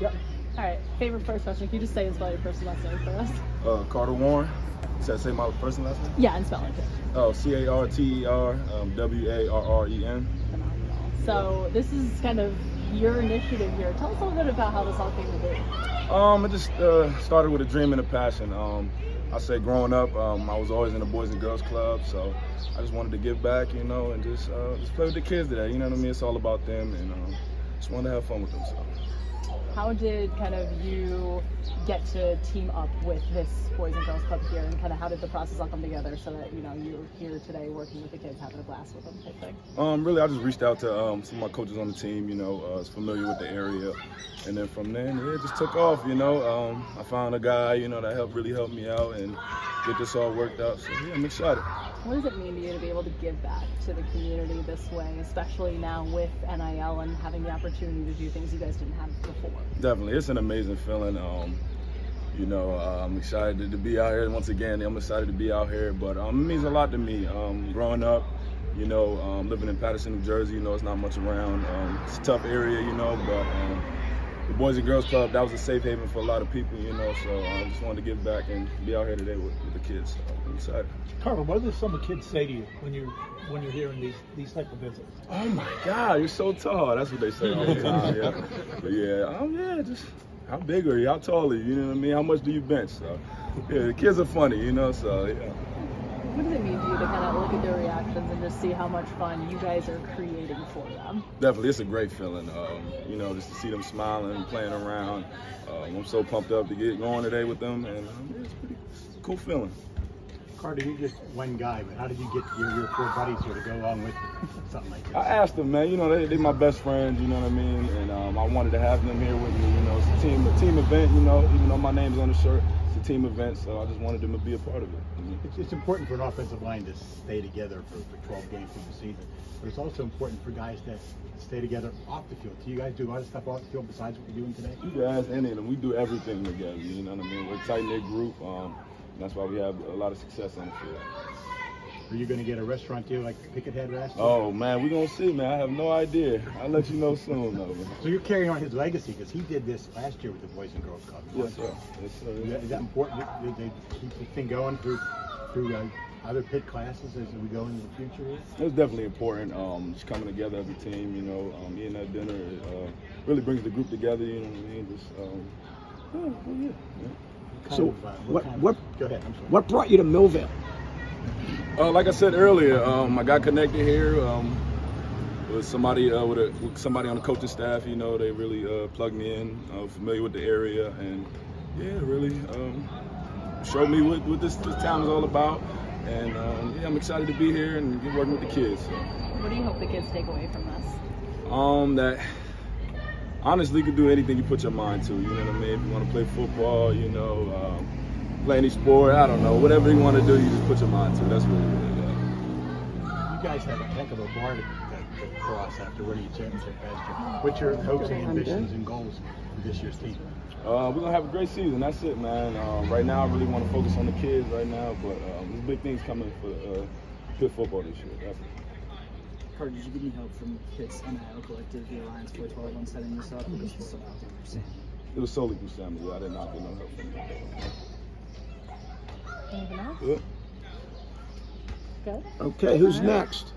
Yep. All right. Favorite first question? Can you just say and spell your first and last name for us? Uh, Carter Warren. Should I say my first and last name? Yeah, and spell it. Oh, C A R T E R um, W A R R E N. Phenomenal. So this is kind of your initiative here. Tell us a little bit about how this all came to be. Um, it just uh, started with a dream and a passion. Um, I say growing up, um, I was always in the Boys and Girls Club, so I just wanted to give back, you know, and just uh, just play with the kids today. You know what I mean? It's all about them, and um, just wanted to have fun with them. So. How did kind of you get to team up with this Boys and Girls Club here, and kind of how did the process all come together so that you know you're here today working with the kids, having a blast with them type thing? Um, really, I just reached out to um, some of my coaches on the team. You know, uh, was familiar with the area, and then from there, yeah, it just took off. You know, um, I found a guy, you know, that helped really help me out and get this all worked out. So yeah, I'm excited. What does it mean to you to be able to give back to the community this way, especially now with NIL and having the opportunity to do things you guys didn't have before? Definitely, it's an amazing feeling. Um, you know, uh, I'm excited to be out here once again. I'm excited to be out here, but um, it means a lot to me. Um, growing up, you know, um, living in Paterson, New Jersey, you know, it's not much around. Um, it's a tough area, you know, but um, the Boys and Girls Club, that was a safe haven for a lot of people, you know, so I just wanted to give back and be out here today with, with the kids. So I'm excited. Carter, what do some of the kids say to you when you're when you're hearing these these type of visits? Oh my God, you're so tall. That's what they say all the time. Yeah. But yeah, oh yeah, just how big are you? How tall are you? You know what I mean? How much do you bench? So yeah, the kids are funny, you know. So yeah. What does it mean to you to kind of look at their reactions and just see how much fun you guys are creating for them? Definitely, it's a great feeling. Um, you know, just to see them smiling and playing around. Um, I'm so pumped up to get going today with them, and um, it's pretty it's a cool feeling. Carter, you're just one guy, but how did you get your, your four buddies here to go along with something like this? I asked them, man. You know, they they my best friends. You know what I mean? And um, I wanted to have them here with me. You know, it's a team a team event. You know, even though my name's on the shirt, it's a team event. So I just wanted them to be a part of it. It's, it's important for an offensive line to stay together for, for 12 games through the season, but it's also important for guys to stay together off the field. Do you guys do a lot of stuff off the field besides what you're doing today? You any of them. We do everything together. You know what I mean? We're a tight knit group. Um, that's why we have a lot of success on the field. Are you going to get a restaurant deal like Pickett Head last year? Oh man, we're gonna see, man. I have no idea. I'll let you know soon, though. Man. So you're carrying on his legacy because he did this last year with the Boys and Girls Club. Yes, sir. Yes, sir. Is that, is that important that they keep this thing going through through uh, other Pitt classes as we go into the future? Here? It's definitely important. Um, just coming together as a team, you know, um, eating that dinner uh, really brings the group together. You know what I mean? Just um, yeah, well, yeah, yeah. Kind So of, uh, what kind of- what Go ahead. I'm sorry. what brought you to Millvale? Uh, like I said earlier, um, I got connected here um, with somebody uh, with, a, with somebody on the coaching staff. You know, they really uh, plugged me in, uh, familiar with the area, and yeah, really um, showed me what, what this, this town is all about. And um, yeah, I'm excited to be here and get working with the kids. So. What do you hope the kids take away from us? Um, that honestly, you can do anything you put your mind to. You know what I mean? If you want to play football, you know, um, play any sport, I don't know, whatever you want to do, you just put your mind to. That's really what it is. You guys have a heck of a bar to, to, to cross after winning a championship last year. What's your hopes and ambitions and goals for this year's team? Uh, we're gonna have a great season. That's it, man. Um, right now, I really want to focus on the kids right now, but um, there's big things coming for uh, Pitt football this year. Definitely. Carter, did you get any help from Pitt's NIL collective, the Alliance 412, on setting this up? Or was something you? It was solely through Samuel. I did not get no help from him. Good. Okay, who's right. next?